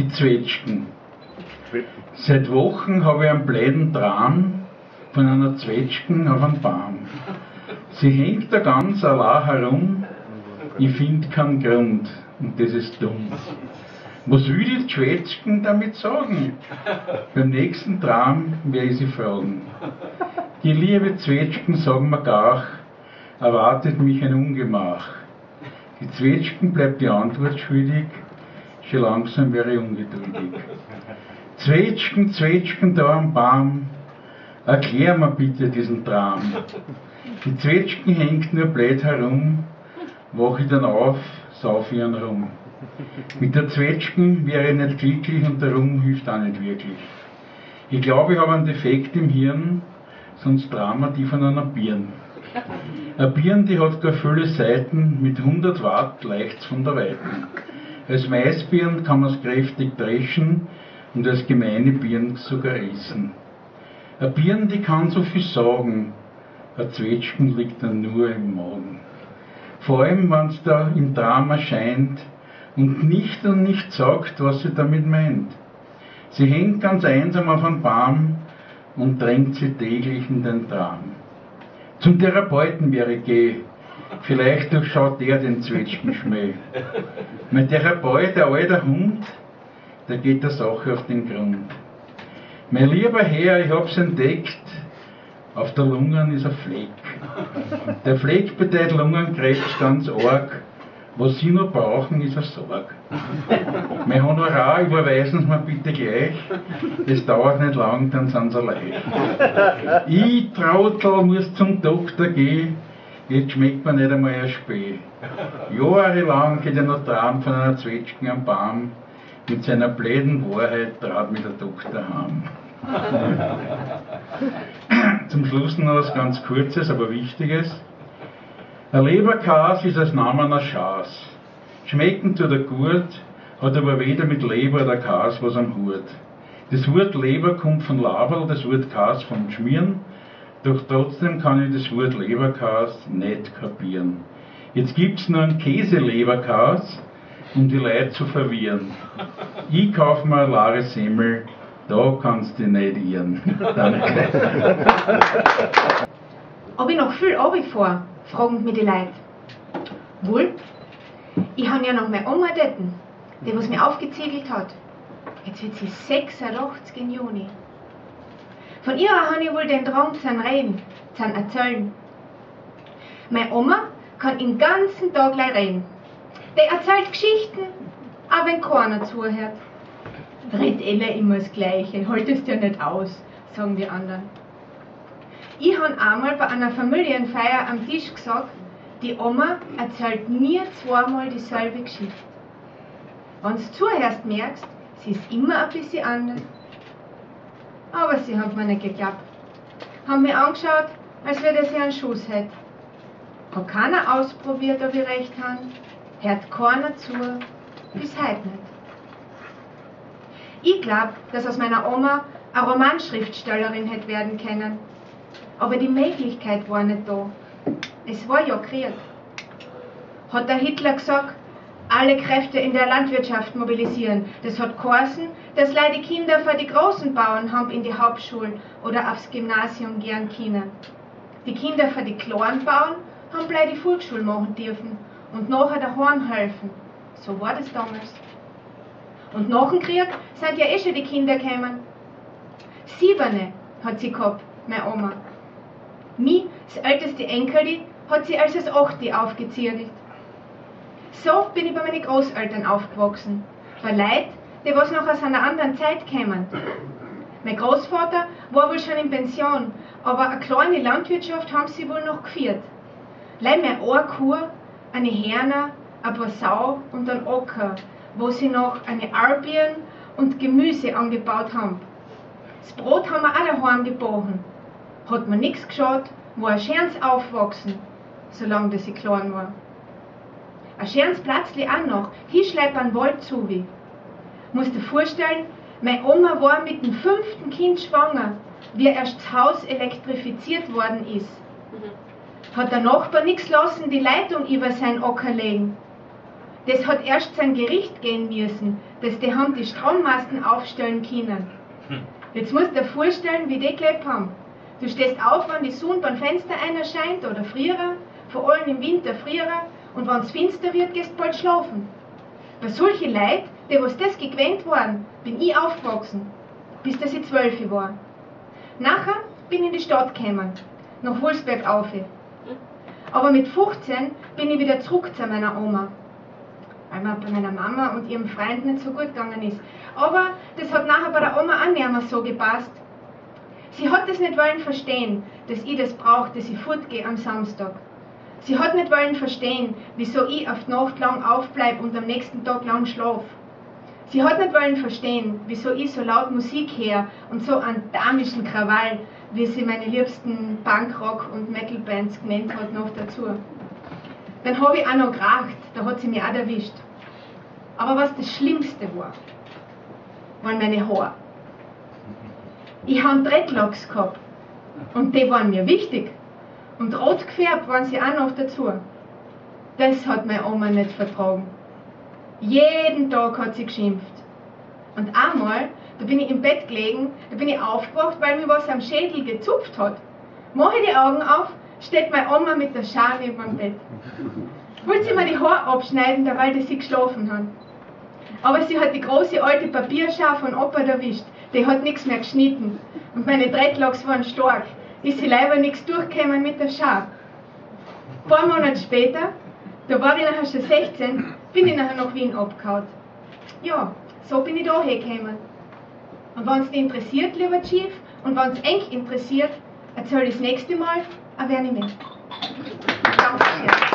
Die Zwetschgen. Seit Wochen habe ich einen bläden Traum von einer Zwetschgen auf einem Baum. Sie hängt da ganz allein herum, ich finde keinen Grund und das ist dumm. Was will die Zwetschgen damit sagen? Beim nächsten Traum werde ich sie fragen. Die liebe Zwetschgen sagen mir gar, erwartet mich ein Ungemach. Die Zwetschgen bleibt die Antwort schuldig, schon langsam wäre ich ungeduldig. Zwetschgen, Zwetschgen da am Baum, erklär mir bitte diesen Traum. Die Zwetschgen hängt nur blöd herum, wach ich dann auf, sauf ihren rum. Mit der Zwetschgen wäre ich nicht glücklich und der Rum hilft auch nicht wirklich. Ich glaube, ich habe einen Defekt im Hirn, sonst trauen wir die von einer Birn. Eine Birn, die hat gar viele Seiten, mit 100 Watt leicht's von der Weiten. Als Maisbirn kann man es kräftig dreschen und als gemeine Birn sogar essen. Eine Birn, die kann so viel sagen, ein Zwetschgen liegt dann nur im Magen. Vor allem, wenn es da im Traum erscheint und nicht und nicht sagt, was sie damit meint. Sie hängt ganz einsam auf einem Baum und drängt sie täglich in den Traum. Zum Therapeuten wäre ich geh, vielleicht durchschaut der den Zwetschgenschmäh. Mein Therapeut, der alte Hund, der geht der Sache auf den Grund. Mein lieber Herr, ich hab's entdeckt, auf der Lungen ist ein Fleck. Der Fleck bedeutet Lungenkrebs ganz arg. Was Sie noch brauchen, ist eine Sorge. Mein Honorar überweisen Sie mir bitte gleich. Das dauert nicht lang, dann sind Sie leicht. Ich, Trautel, muss zum Doktor gehen. Jetzt schmeckt mir nicht einmal ein Spee. Jahrelang geht er noch Traum von einer Zwetschgen am Baum. Mit seiner bläden Wahrheit trat mir der Doktor heim. Zum Schluss noch was ganz Kurzes, aber Wichtiges. Ein Leberkas ist als Name einer Schaß. Schmecken tut er gut, hat aber weder mit Leber oder Kas was am Hut. Das Wort Leber kommt von Laberl, das Wort Kas vom Schmieren, doch trotzdem kann ich das Wort Leberkas nicht kapieren. Jetzt gibt's nur einen Käseleberkas, um die Leute zu verwirren. Ich kauf mir eine Lare Semmel, da kannst du nicht irren. Danke. Ob ich noch viel runterfahre, fragen mich die Leute. Wohl, ich habe ja noch meine Oma dort, die was mir aufgeziegelt hat. Jetzt wird sie 86 im Juni. Von ihrer habe ich wohl den Drang zu reden, zu erzählen. Meine Oma kann den ganzen Tag gleich reden. Die erzählt Geschichten, auch wenn keiner zuhört. Red Ella immer das Gleiche, halt es dir nicht aus, sagen die anderen. Ich habe einmal bei einer Familienfeier am Tisch gesagt, die Oma erzählt nie zweimal dieselbe Geschichte. Wenn du zuhörst, merkst, sie ist immer ein bisschen anders. Aber sie hat mir nicht geklappt. Haben mich angeschaut, als würde sie einen Schuss hätte. Hat keiner ausprobiert, ob ich recht habe. Hört keiner zu, bis heute nicht. Ich glaube, dass aus meiner Oma eine Romanschriftstellerin hätte werden können. Aber die Möglichkeit war nicht da. Es war ja Krieg. Hat der Hitler gesagt, alle Kräfte in der Landwirtschaft mobilisieren. Das hat geheißen, dass leider die Kinder für die großen Bauern haben in die Hauptschulen oder aufs Gymnasium gern können. Die Kinder für die kleinen Bauern haben gleich die Volksschule machen dürfen und nachher daheim helfen. So war das damals. Und nach dem Krieg sind ja eh schon die Kinder gekommen. Siebene hat sie gehabt, meine Oma. Mich, das älteste Enkelin, hat sie als das Achte aufgeziert. So bin ich bei meinen Großeltern aufgewachsen. Bei Leid, die was noch aus einer anderen Zeit kämen. Mein Großvater war wohl schon in Pension, aber eine kleine Landwirtschaft haben sie wohl noch geführt. Leih mir eine Kuh, eine Herne, ein paar Sau und ein Acker, wo sie noch eine Alpien und Gemüse angebaut haben. Das Brot haben wir auch daheim gebogen. Hat mir nichts geschaut, war ein schönes Aufwachsen, solange das ich klein war. Ein schönes Platzli auch noch, hier schleipt ein Wald zu wie. Musst dir vorstellen, meine Oma war mit dem fünften Kind schwanger, wie erst das Haus elektrifiziert worden ist. Hat der Nachbar nichts lassen, die Leitung über sein Acker legen. Das hat erst sein Gericht gehen müssen, dass die haben die Strommasten aufstellen können. Jetzt musst du dir vorstellen, wie die gelebt haben. Du stehst auf, wenn die Sonne beim Fenster erscheint oder früher, vor allem im Winter früher, und wenn es finster wird, gehst bald schlafen. Bei solchen Leuten, die was das gewöhnt waren, bin ich aufgewachsen, bis dass ich zwölf war. Nachher bin ich in die Stadt gekommen, nach Wolfsberg auf. Aber mit 15 bin ich wieder zurück zu meiner Oma, weil mir bei meiner Mama und ihrem Freund nicht so gut gegangen ist. Aber das hat nachher bei der Oma auch nicht mehr so gepasst. Sie hat es nicht wollen verstehen, dass ich das brauche, dass ich fortgehe am Samstag. Sie hat nicht wollen verstehen, wieso ich auf die Nacht lang aufbleibe und am nächsten Tag lang schlaf. Sie hat nicht wollen verstehen, wieso ich so laut Musik her und so einen damischen Krawall, wie sie meine liebsten Punkrock- und Metal-Bands genannt hat, noch dazu. Dann habe ich auch noch geracht, da hat sie mich auch erwischt. Aber was das Schlimmste war, waren meine Haare. Ich habe Dreadlocks gehabt und die waren mir wichtig. Und rot gefärbt waren sie auch noch dazu. Das hat meine Oma nicht vertragen. Jeden Tag hat sie geschimpft. Und einmal, da bin ich im Bett gelegen, da bin ich aufgewacht, weil mir was am Schädel gezupft hat. Mache die Augen auf, steht meine Oma mit der Schale über dem Bett. Wollte sie mir die Haare abschneiden, weil sie geschlafen hat. Aber sie hat die große alte Papierschau von Opa erwischt. Die hat nichts mehr geschnitten. Und meine Dreadlocks waren stark. Ist sie leider nichts durchgekommen mit der Schau. Ein paar Monate später, da war ich nachher schon 16, bin ich nachher nach Wien abgehauen. Ja, so bin ich da hergekommen. Und wenn es dich interessiert, lieber Chief, und wenn es eng interessiert, erzähle ich das nächste Mal, aber wer nicht mehr. Danke.